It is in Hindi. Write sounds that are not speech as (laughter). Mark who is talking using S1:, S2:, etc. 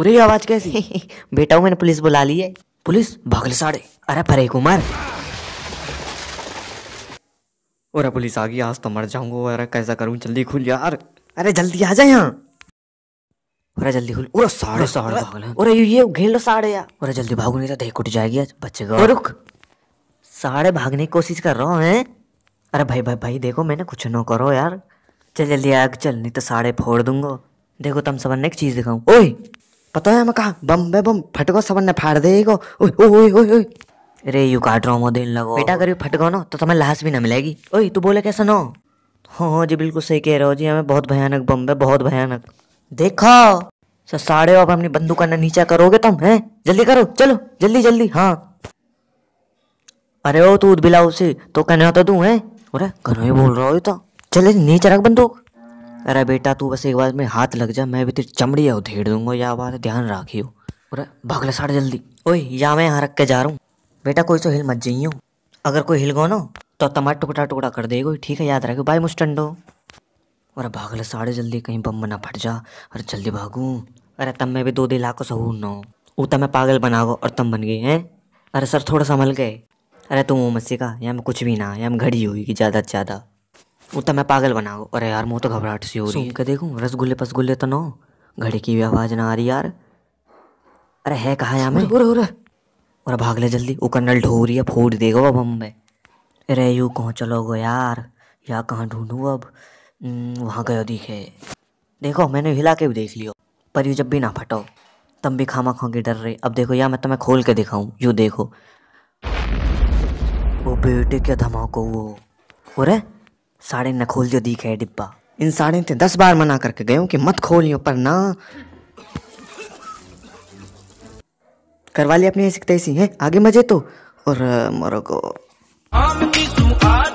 S1: अरे आवाज़ कैसी? (laughs) बेटा हूँ मैंने पुलिस बुला ली है। पुलिस? भागले साड़े। अरे परे कुमार। अरे पुलिस आ गई आज तो मर जाऊँगा। अरे कैसा करूँ? जल्दी खुल यार। अरे जल्दी आ जा यहाँ। अरे जल्दी खुल। अरे साढ़े साढ़े भागले अरे ये ये घेर लो साढ़े यार। अरे जल्दी भागो नहीं तो देख उठ जाएगी आज बच्चे को। रुक। साढ़े भागने की कोशिश कर रहा हूँ हैं? अरे भाई भाई भाई देखो मैंने कुछ न करो यार। चल जल्दी आग चल नहीं तो साढ़े फोड़ दूँगा। देखो तुम सबन ने एक चीज़ दिखाऊँ। ओए! पता है मैं कहा बम बे बम फटको सबन ने फाड़ देगा। ओए ओए ओए ओए अरे यू काट रहा हूँ दिन लगो। बेटा अगर यू फटको ना तो तुम्हें लाश भी ना मिलेगी। ओए तू बोले कैसा नो? हाँ हाँ जी बिल्कुल सही कह रहे हो जी हमें बहुत भयानक बम है बहुत भयानक। देखो। सर साढ़े अब अपनी बंदूक करना नीचा करोगे तुम हैं? जल्दी करो चलो जल्दी जल्दी हाँ। अरे ओ तू बिलाऊ से तो कहने होता तू है? अरे घरों ही बोल रहा हो तो। चले नीचे रख बंदूक। अरे बेटा, तू बस एक बार में हाथ लग जा, मैं भी तेरी चमड़ी है, उधेड़ दूँगा, या बात ध्यान रखियो। अरे, भागले साढ़े जल्दी। ओए या मैं यहाँ रख के जा रहा हूँ। बेटा, कोई तो हिल मत जाइयो। अगर कोई हिल गो ना तो तमार टुकड़ा टुकड़ा कर देगा ठीक है, याद रखो बाय मुस्टंडो। अरे भागले साढ़े जल्दी, कहीं बम ना फट जा। अरे जल्दी भागू। अरे तब मैं भी दो दिन लाको सहूर ना हो। वो तब मैं पागल बनागो और तम बन गई हैं? अरे सर, थोड़ा संभल गए। अरे तुम वो मस्सी का या में कुछ भी ना या में घड़ी होगी ज़्यादा से ज़्यादा। वो तो मैं पागल बना बनागो अरे यार मुँह तो घबराहट सी हो रही है। देखूँ? रसगुल्ले पसगुल्ले तो नो घड़ी की भी आवाज़ ना आ रही यार। अरे है कहाँ यहाँ में? और भाग ले जल्दी। वो कन्नल ढो रही है फोड़ देगा अब हम में अरे यू कहाँ चलोगे यार? या कहाँ ढूंढूँ अब? हम्म, वहाँ गयो दिखे। देखो मैंने हिला के भी देख लियो। पर यू जब भी ना फटो तब भी खामा खा के डर रहे। अब देखो यार मैं तुम्हें खोल के दिखाऊँ। यू देखो। वो बेटे क्या धमाको वो। अरे साढ़े न खोल जो दिखे डिब्बा। इन साड़े ते दस बार मना करके गयो कि मत खोलियो पर ना। करवा लिया अपनी ऐसी तैसी, है? आगे मज़े तो? और मरो को
S2: Omni sum